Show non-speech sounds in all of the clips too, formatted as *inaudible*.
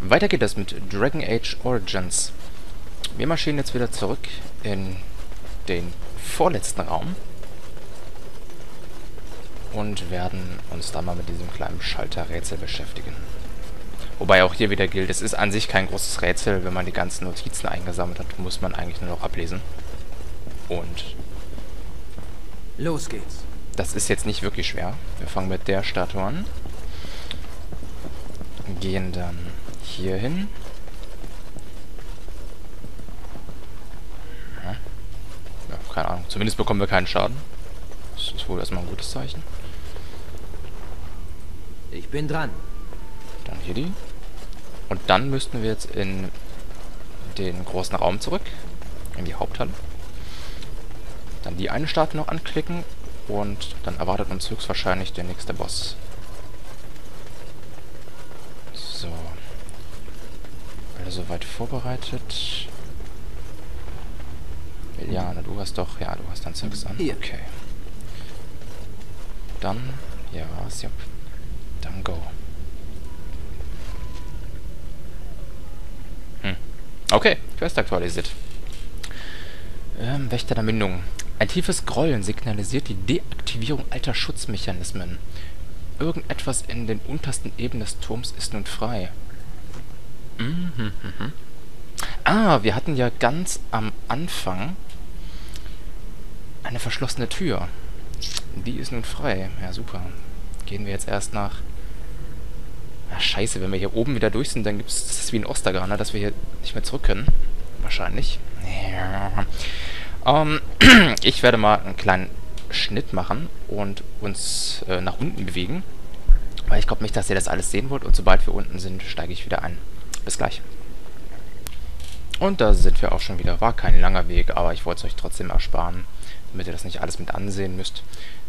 Weiter geht es mit Dragon Age Origins. Wir marschieren jetzt wieder zurück in den vorletzten Raum und werden uns dann mal mit diesem kleinen Schalterrätsel beschäftigen. Wobei auch hier wieder gilt, es ist an sich kein großes Rätsel. Wenn man die ganzen Notizen eingesammelt hat, muss man eigentlich nur noch ablesen. Und Los geht's. das ist jetzt nicht wirklich schwer. Wir fangen mit der Statue an. Gehen dann hier hin. Ja. ja, keine Ahnung. Zumindest bekommen wir keinen Schaden. Das ist wohl erstmal ein gutes Zeichen. Ich bin dran. Dann hier die. Und dann müssten wir jetzt in den großen Raum zurück. In die Haupthalle. Dann die eine Statue noch anklicken. Und dann erwartet uns höchstwahrscheinlich der nächste Boss. So. Alle soweit vorbereitet. Liliane, du hast doch... Ja, du hast dein Zeugs an. Okay. Dann... Ja, was? Jupp. Dann go. Hm. Okay, Quest aktualisiert. Ähm, Wächter der Mündung. Ein tiefes Grollen signalisiert die Deaktivierung alter Schutzmechanismen. Irgendetwas in den untersten Ebenen des Turms ist nun frei. Mhm, mhm, mhm. Ah, wir hatten ja ganz am Anfang eine verschlossene Tür. Die ist nun frei. Ja, super. Gehen wir jetzt erst nach... Ach, scheiße, wenn wir hier oben wieder durch sind, dann gibt es... Das ist wie ein Ostergar? Dass wir hier nicht mehr zurück können. Wahrscheinlich. Ja. Ähm, *clears throat* ich werde mal einen kleinen Schnitt machen und uns äh, nach unten bewegen. Weil ich glaube nicht, dass ihr das alles sehen wollt. Und sobald wir unten sind, steige ich wieder ein. Bis gleich. Und da sind wir auch schon wieder. War kein langer Weg, aber ich wollte es euch trotzdem ersparen, damit ihr das nicht alles mit ansehen müsst.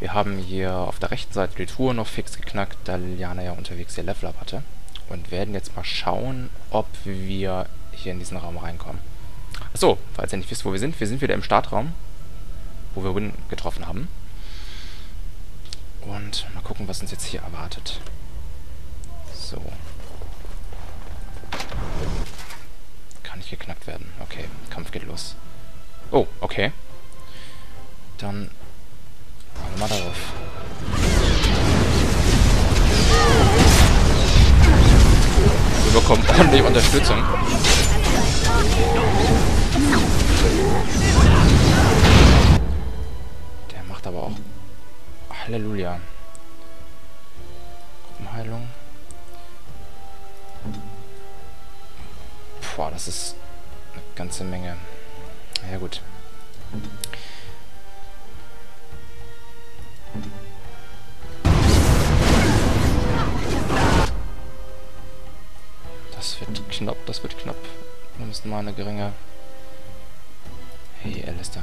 Wir haben hier auf der rechten Seite die Tour noch fix geknackt, da Liliana ja unterwegs ihr Level up hatte. Und werden jetzt mal schauen, ob wir hier in diesen Raum reinkommen. Achso, falls ihr nicht wisst, wo wir sind. Wir sind wieder im Startraum, wo wir Win getroffen haben. Und mal gucken, was uns jetzt hier erwartet. So. Kann nicht geknackt werden. Okay, Kampf geht los. Oh, okay. Dann wir mal darauf. Wir bekommen ordentlich Unterstützung. Der macht aber auch Halleluja. Gruppenheilung. Boah, das ist eine ganze Menge. Ja gut. Das wird knapp, das wird knapp. Wir müssen mal eine geringe... Hey, Alistair.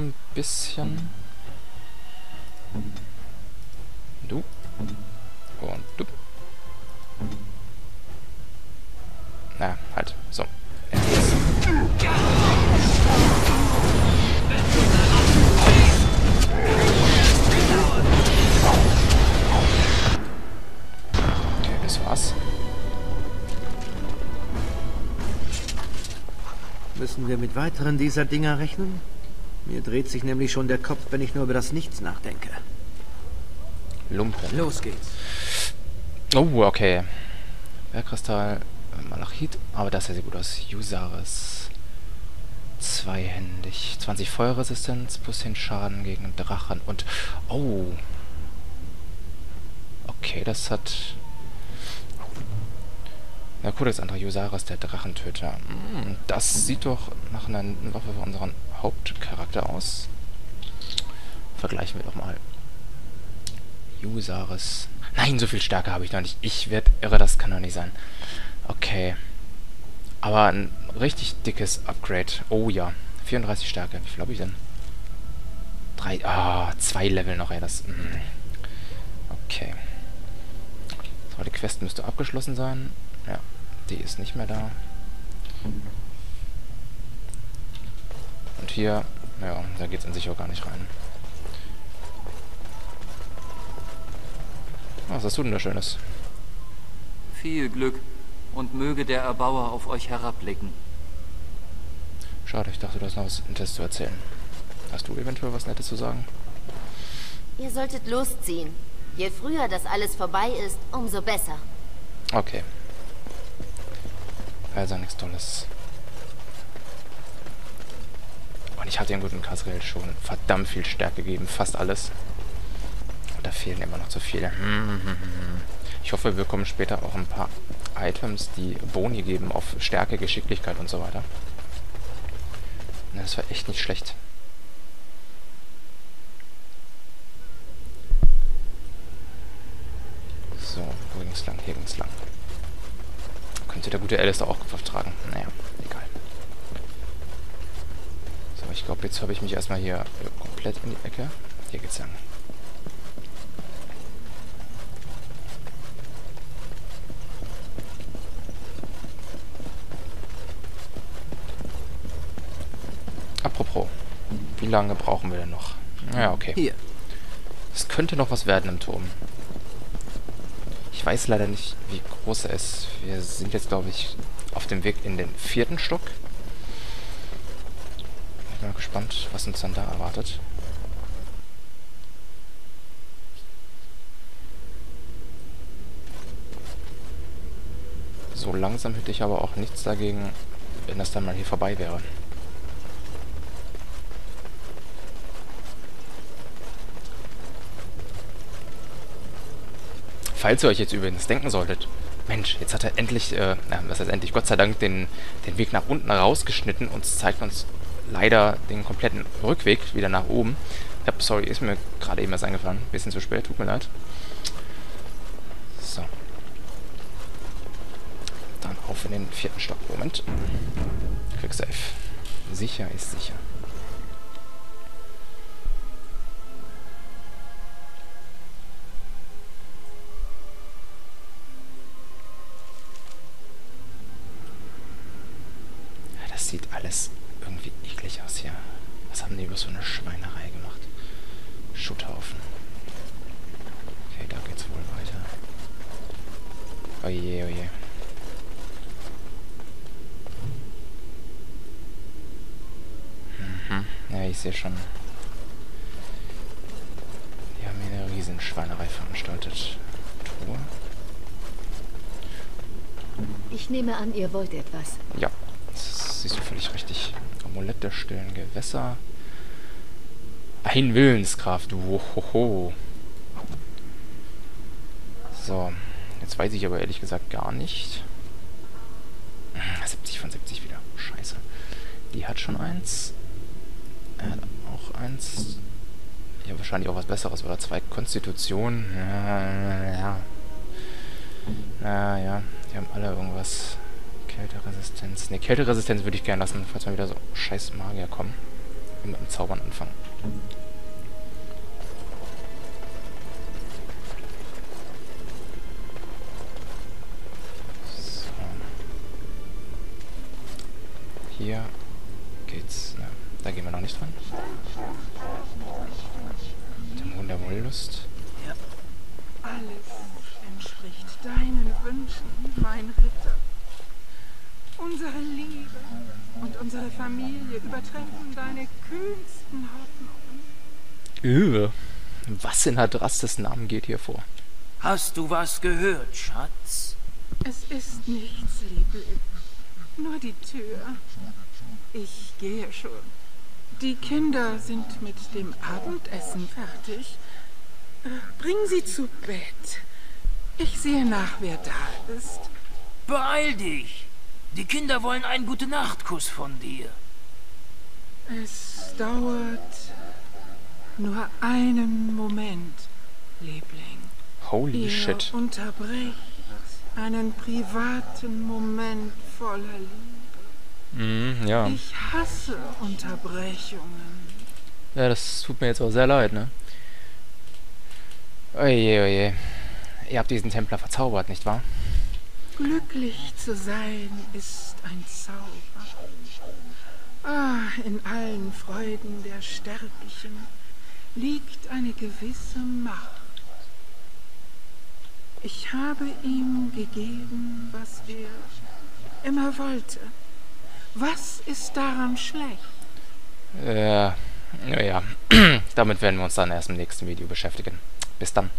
Ein bisschen. Du. Und du. Na, halt. So. Müssen wir mit weiteren dieser Dinger rechnen? Mir dreht sich nämlich schon der Kopf, wenn ich nur über das Nichts nachdenke. Lumpen. Los geht's. Oh, okay. Bergkristall, äh, Malachit, aber das sieht gut aus. Usaris. Zweihändig. 20 Feuerresistenz plus den Schaden gegen Drachen und... Oh. Okay, das hat... Das andere Usaris, der Drachentöter. Hm, das sieht doch nach einer Waffe für unseren Hauptcharakter aus. Vergleichen wir doch mal. Usaris. Nein, so viel Stärke habe ich noch nicht. Ich werde irre, das kann doch nicht sein. Okay. Aber ein richtig dickes Upgrade. Oh ja. 34 Stärke. Wie viel habe ich denn? Drei. Ah, zwei Level noch, ey. Das. Mm. Okay. So, die Quest müsste abgeschlossen sein. Ja, die ist nicht mehr da. Und hier, ja, da geht's an sich auch gar nicht rein. Was hast du denn da Schönes? Viel Glück und möge der Erbauer auf euch herabblicken. Schade, ich dachte, du hast noch was Nettes zu erzählen. Hast du eventuell was Nettes zu sagen? Ihr solltet losziehen. Je früher das alles vorbei ist, umso besser. Okay. Also nichts Tolles. Und ich hatte dem guten Kasriel schon verdammt viel Stärke gegeben. Fast alles. Und da fehlen immer noch zu viele. *laughs* Ich hoffe, wir bekommen später auch ein paar Items, die Boni geben auf Stärke, Geschicklichkeit und so weiter. Das war echt nicht schlecht. So, wo ging's lang? Hier ging's lang. Könnte der gute Alistair auch Kopf tragen. Naja, egal. So, ich glaube, jetzt habe ich mich erstmal hier komplett in die Ecke. Hier geht's lang. Apropos, wie lange brauchen wir denn noch? Ja, okay. Hier. Es könnte noch was werden im Turm. Ich weiß leider nicht, wie groß er ist. Wir sind jetzt, glaube ich, auf dem Weg in den vierten Stock. Ich bin mal gespannt, was uns dann da erwartet. So langsam hätte ich aber auch nichts dagegen, wenn das dann mal hier vorbei wäre. Falls ihr euch jetzt übrigens denken solltet, Mensch, jetzt hat er endlich, äh, was heißt endlich, Gott sei Dank den, den Weg nach unten rausgeschnitten und zeigt uns leider den kompletten Rückweg wieder nach oben. Ja, sorry, ist mir gerade eben erst eingefallen. Bisschen zu spät, tut mir leid. So. Dann auf in den vierten Stock. Moment. Quick Save. Sicher ist sicher. Das sieht alles irgendwie eklig aus hier. Was haben die bloß für eine Schweinerei gemacht? Schutthaufen. Okay, da geht's wohl weiter. Oje, oje. Mhm. Ja, ich sehe schon. Die haben hier eine Riesenschweinerei veranstaltet. Truhe? Ich nehme an, ihr wollt etwas. Ja, das siehst du völlig richtig. Amulett der stillen Gewässer. Ein Willenskraft. Wohoho. So, jetzt weiß ich aber ehrlich gesagt gar nicht. 70 von 70 wieder. Scheiße. Die hat schon eins. Er hat auch eins. Ja, wahrscheinlich auch was Besseres. Oder zwei Konstitutionen. Ja, ja. Naja, die haben alle irgendwas. Kälteresistenz. Ne, Kälteresistenz würde ich gerne lassen, falls mal wieder so scheiß Magier kommen. Und mit dem Zaubern anfangen. So. Hier geht's. Ne, da gehen wir noch nicht dran. Der Mond der Wollust. Alles entspricht deinen Wünschen, mein Ritter. Unsere Liebe und unsere Familie übertreffen deine kühnsten Hoffnungen. Öh. Was in Hadrastes Namen geht hier vor? Hast du was gehört, Schatz? Es ist nichts, Liebling. Nur die Tür. Ich gehe schon. Die Kinder sind mit dem Abendessen fertig. Äh, Bring sie zu Bett. Ich sehe nach, wer da ist. Beeil dich! Die Kinder wollen einen Gute-Nacht-Kuss von dir. Es dauert nur einen Moment, Liebling. Holy Ihr shit. unterbrecht einen privaten Moment voller Liebe. Mhm, ja. Ich hasse Unterbrechungen. Ja, das tut mir jetzt auch sehr leid, ne? Oje, oje. ihr habt diesen Templer verzaubert, nicht wahr? Glücklich zu sein ist ein Zauber. Ah, in allen Freuden der Sterblichen liegt eine gewisse Macht. Ich habe ihm gegeben, was er immer wollte. Was ist daran schlecht? Äh, naja, *clears throat* damit werden wir uns dann erst im nächsten Video beschäftigen. Bis dann.